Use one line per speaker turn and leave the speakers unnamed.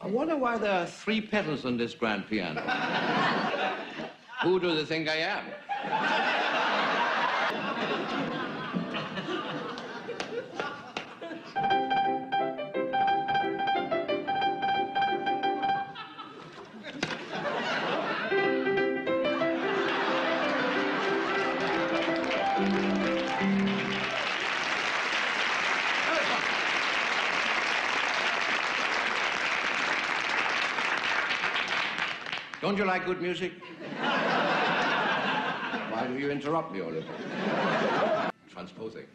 I wonder why there are three pedals on this grand piano. Who do they think I am? Don't you like good music? Why do you interrupt me, Oliver? Transposing.